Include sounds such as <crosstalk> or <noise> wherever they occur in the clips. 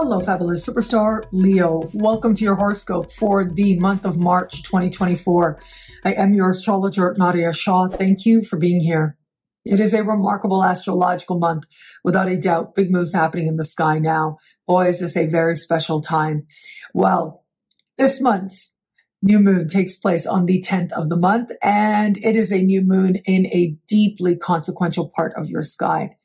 Hello, fabulous superstar Leo. Welcome to your horoscope for the month of March 2024. I am your astrologer, Nadiya Shah. Thank you for being here. It is a remarkable astrological month, without a doubt. Big moves happening in the sky now. Boy, is this a very special time. Well, this month's new moon takes place on the 10th of the month, and it is a new moon in a deeply consequential part of your sky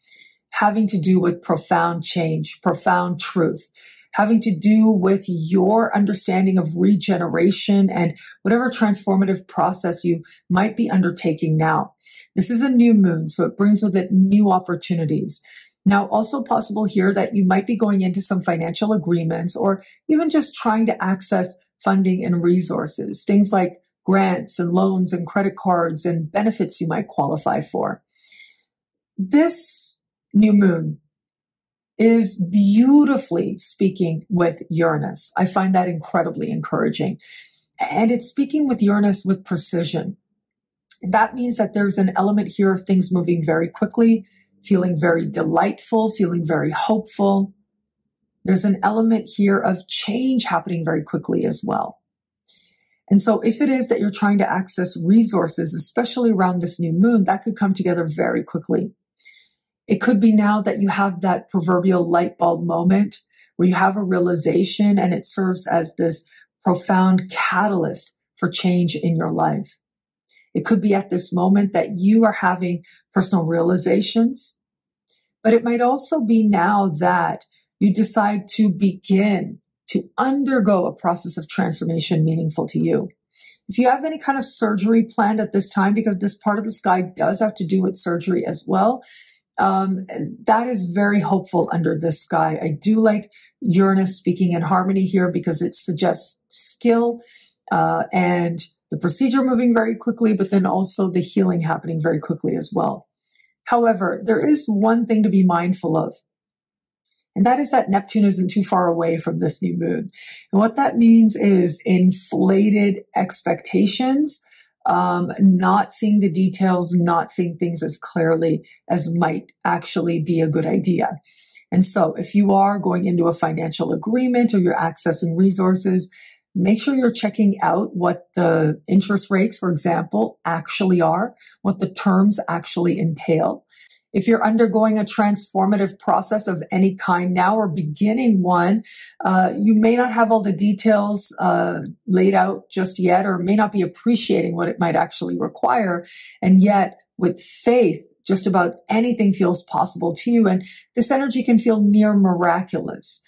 having to do with profound change, profound truth, having to do with your understanding of regeneration and whatever transformative process you might be undertaking now. This is a new moon, so it brings with it new opportunities. Now, also possible here that you might be going into some financial agreements or even just trying to access funding and resources, things like grants and loans and credit cards and benefits you might qualify for. This new moon is beautifully speaking with Uranus. I find that incredibly encouraging. And it's speaking with Uranus with precision. That means that there's an element here of things moving very quickly, feeling very delightful, feeling very hopeful. There's an element here of change happening very quickly as well. And so if it is that you're trying to access resources, especially around this new moon, that could come together very quickly. It could be now that you have that proverbial light bulb moment where you have a realization and it serves as this profound catalyst for change in your life. It could be at this moment that you are having personal realizations, but it might also be now that you decide to begin to undergo a process of transformation meaningful to you. If you have any kind of surgery planned at this time, because this part of the sky does have to do with surgery as well, um, that is very hopeful under this sky. I do like Uranus speaking in harmony here because it suggests skill uh, and the procedure moving very quickly, but then also the healing happening very quickly as well. However, there is one thing to be mindful of. And that is that Neptune isn't too far away from this new moon. And what that means is inflated expectations um, not seeing the details, not seeing things as clearly as might actually be a good idea. And so if you are going into a financial agreement or you're accessing resources, make sure you're checking out what the interest rates, for example, actually are, what the terms actually entail. If you're undergoing a transformative process of any kind now or beginning one, uh, you may not have all the details uh, laid out just yet or may not be appreciating what it might actually require. And yet, with faith, just about anything feels possible to you. And this energy can feel near miraculous.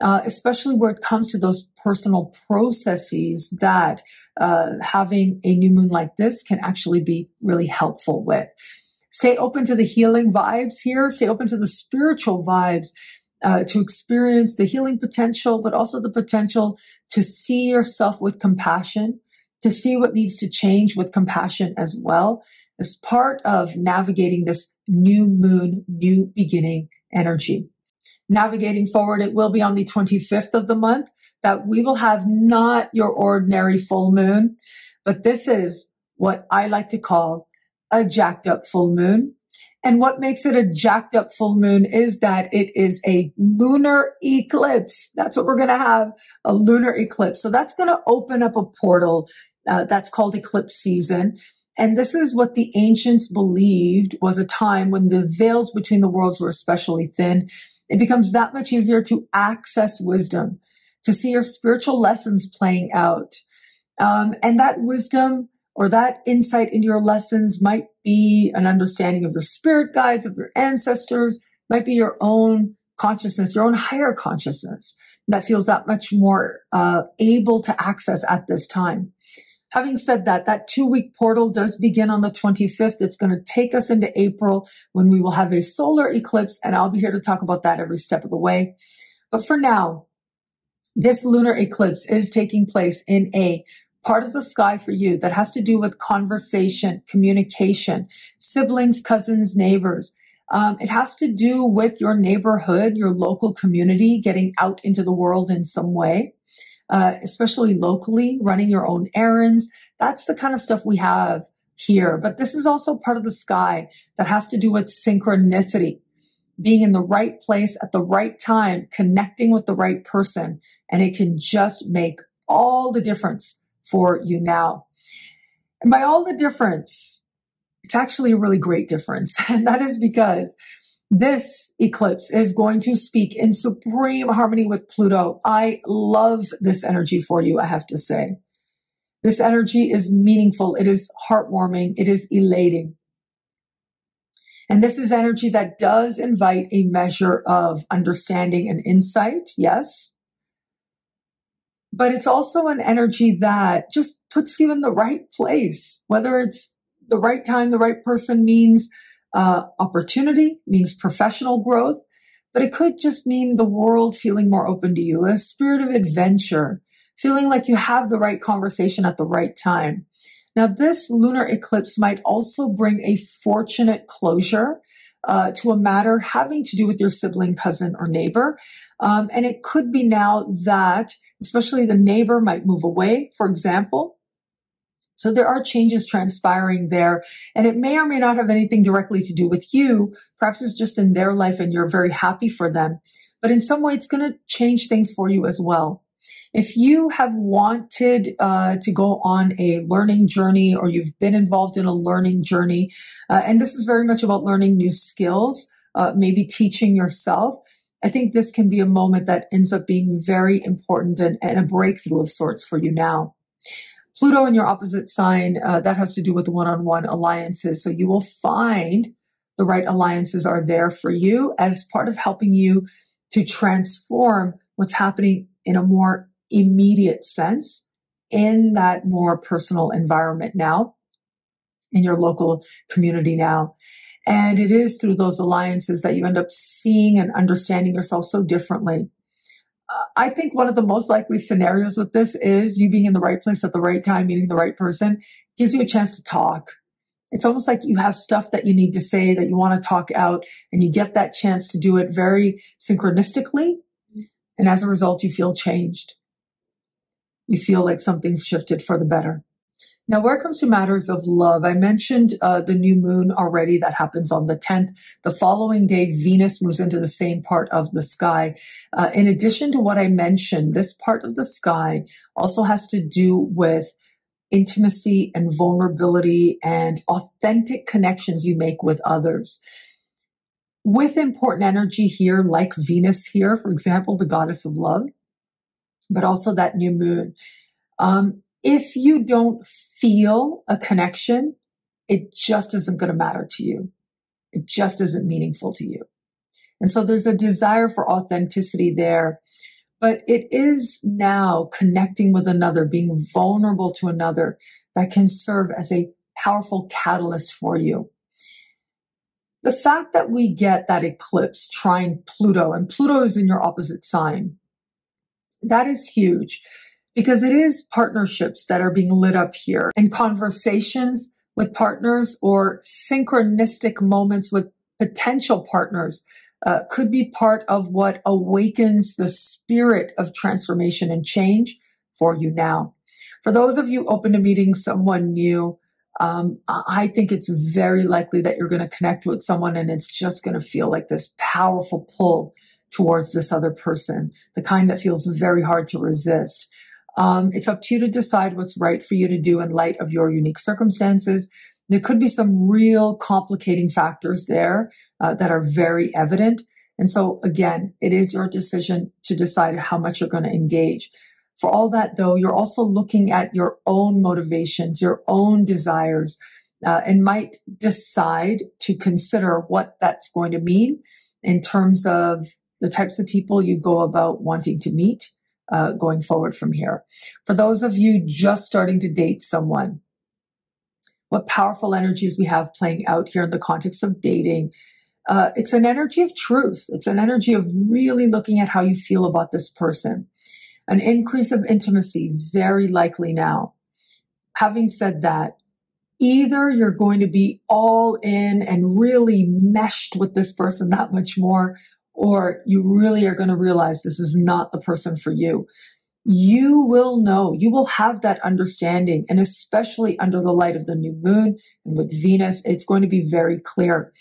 Uh, especially where it comes to those personal processes that uh, having a new moon like this can actually be really helpful with. Stay open to the healing vibes here. Stay open to the spiritual vibes uh, to experience the healing potential, but also the potential to see yourself with compassion, to see what needs to change with compassion as well as part of navigating this new moon, new beginning energy. Navigating forward, it will be on the 25th of the month that we will have not your ordinary full moon, but this is what I like to call a jacked up full moon. And what makes it a jacked up full moon is that it is a lunar eclipse. That's what we're going to have a lunar eclipse. So that's going to open up a portal uh, that's called eclipse season. And this is what the ancients believed was a time when the veils between the worlds were especially thin. It becomes that much easier to access wisdom, to see your spiritual lessons playing out. Um, and that wisdom or that insight into your lessons might be an understanding of your spirit guides, of your ancestors, might be your own consciousness, your own higher consciousness that feels that much more uh, able to access at this time. Having said that, that two week portal does begin on the 25th. It's going to take us into April when we will have a solar eclipse, and I'll be here to talk about that every step of the way. But for now, this lunar eclipse is taking place in a part of the sky for you that has to do with conversation, communication, siblings, cousins, neighbors. Um, it has to do with your neighborhood, your local community, getting out into the world in some way, uh, especially locally, running your own errands. That's the kind of stuff we have here. But this is also part of the sky that has to do with synchronicity. being in the right place at the right time, connecting with the right person, and it can just make all the difference for you now. And by all the difference, it's actually a really great difference. <laughs> And that is because this eclipse is going to speak in supreme harmony with Pluto. I love this energy for you, I have to say. This energy is meaningful. It is heartwarming. It is elating. And this is energy that does invite a measure of understanding and insight. Yes. But it's also an energy that just puts you in the right place, whether it's the right time, the right person means uh, opportunity, means professional growth, but it could just mean the world feeling more open to you, a spirit of adventure, feeling like you have the right conversation at the right time. Now, this lunar eclipse might also bring a fortunate closure uh, to a matter having to do with your sibling, cousin, or neighbor. Um, and it could be now that, especially the neighbor might move away, for example. So there are changes transpiring there, and it may or may not have anything directly to do with you. Perhaps it's just in their life and you're very happy for them. But in some way, it's going to change things for you as well. If you have wanted uh, to go on a learning journey or you've been involved in a learning journey, uh, and this is very much about learning new skills, uh, maybe teaching yourself, I think this can be a moment that ends up being very important and, and a breakthrough of sorts for you now. Pluto in your opposite sign, uh, that has to do with one on one alliances. So you will find the right alliances are there for you as part of helping you to transform what's happening in a more immediate sense in that more personal environment now, in your local community now. And it is through those alliances that you end up seeing and understanding yourself so differently. Uh, I think one of the most likely scenarios with this is you being in the right place at the right time, meeting the right person, gives you a chance to talk. It's almost like you have stuff that you need to say that you want to talk out and you get that chance to do it very synchronistically. And as a result, you feel changed you feel like something's shifted for the better. Now, where it comes to matters of love, I mentioned uh, the new moon already that happens on the 10th. The following day, Venus moves into the same part of the sky. Uh, in addition to what I mentioned, this part of the sky also has to do with intimacy and vulnerability and authentic connections you make with others. With important energy here, like Venus here, for example, the goddess of love, but also that new moon. Um, if you don't feel a connection, it just isn't going to matter to you. It just isn't meaningful to you. And so there's a desire for authenticity there, but it is now connecting with another, being vulnerable to another that can serve as a powerful catalyst for you. The fact that we get that eclipse trine Pluto and Pluto is in your opposite sign that is huge because it is partnerships that are being lit up here and conversations with partners or synchronistic moments with potential partners uh, could be part of what awakens the spirit of transformation and change for you now. For those of you open to meeting someone new, um, I think it's very likely that you're going to connect with someone and it's just going to feel like this powerful pull towards this other person, the kind that feels very hard to resist. Um, it's up to you to decide what's right for you to do in light of your unique circumstances. There could be some real complicating factors there uh, that are very evident. And so again, it is your decision to decide how much you're going to engage. For all that though, you're also looking at your own motivations, your own desires, uh, and might decide to consider what that's going to mean in terms of the types of people you go about wanting to meet uh, going forward from here. For those of you just starting to date someone, what powerful energies we have playing out here in the context of dating. Uh, it's an energy of truth. It's an energy of really looking at how you feel about this person. An increase of intimacy, very likely now. Having said that, either you're going to be all in and really meshed with this person that much more, or you really are going to realize this is not the person for you. You will know, you will have that understanding. And especially under the light of the new moon and with Venus, it's going to be very clear.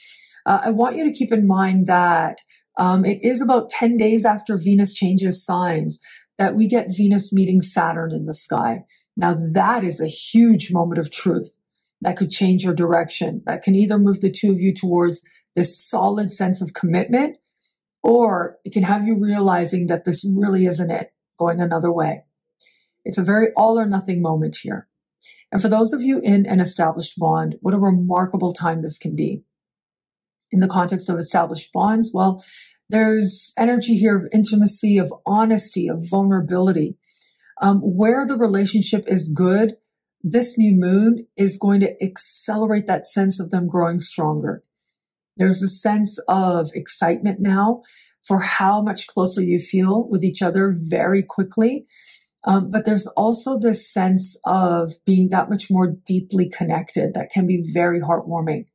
uh, I want you to keep in mind that um, it is about 10 days after Venus changes signs that we get Venus meeting Saturn in the sky. Now that is a huge moment of truth that could change your direction, that can either move the two of you towards this solid sense of commitment, or it can have you realizing that this really isn't it, going another way. It's a very all or nothing moment here. And for those of you in an established bond, what a remarkable time this can be. In the context of established bonds, well, there's energy here of intimacy, of honesty, of vulnerability. Um, where the relationship is good, this new moon is going to accelerate that sense of them growing stronger. There's a sense of excitement now for how much closer you feel with each other very quickly. Um, but there's also this sense of being that much more deeply connected that can be very heartwarming.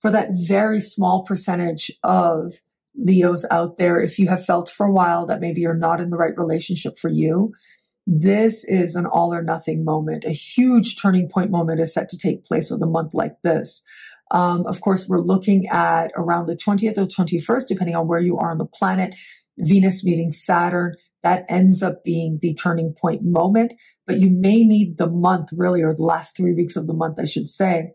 For that very small percentage of Leos out there, if you have felt for a while that maybe you're not in the right relationship for you, this is an all or nothing moment. A huge turning point moment is set to take place with a month like this. Um, of course, we're looking at around the 20th or 21st, depending on where you are on the planet, Venus meeting Saturn that ends up being the turning point moment. But you may need the month really, or the last three weeks of the month, I should say,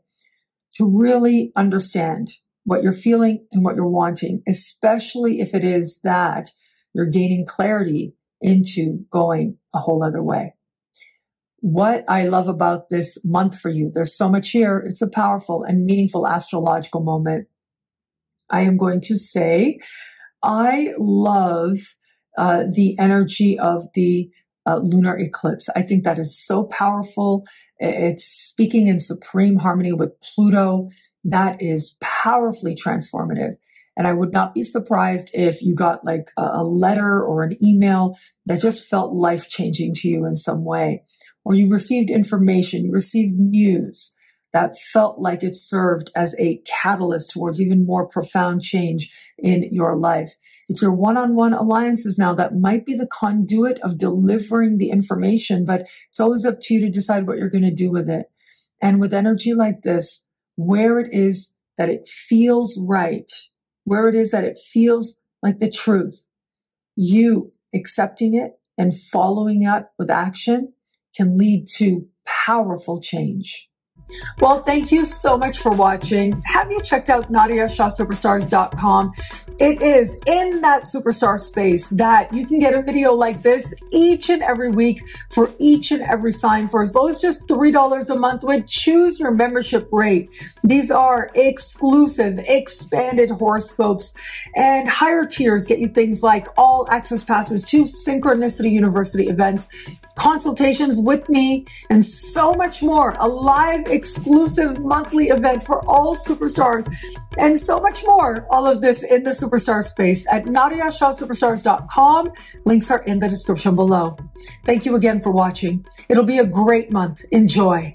to really understand what you're feeling and what you're wanting, especially if it is that you're gaining clarity into going a whole other way. What I love about this month for you, there's so much here. It's a powerful and meaningful astrological moment. I am going to say, I love uh, the energy of the uh, lunar eclipse. I think that is so powerful. It's speaking in supreme harmony with Pluto. That is powerfully transformative. And I would not be surprised if you got like a, a letter or an email that just felt life changing to you in some way, or you received information, you received news that felt like it served as a catalyst towards even more profound change in your life. It's your one-on-one alliances now that might be the conduit of delivering the information, but it's always up to you to decide what you're going to do with it. And with energy like this, where it is that it feels right, where it is that it feels like the truth, you accepting it and following up with action can lead to powerful change. Well, thank you so much for watching. Have you checked out NadiyaShahSuperstars.com? It is in that superstar space that you can get a video like this each and every week for each and every sign for as low as just $3 a month with choose your membership rate. These are exclusive, expanded horoscopes and higher tiers get you things like all access passes to Synchronicity University events consultations with me, and so much more. A live exclusive monthly event for all superstars and so much more. All of this in the superstar space at NadiyaShahSuperstars.com. Links are in the description below. Thank you again for watching. It'll be a great month. Enjoy.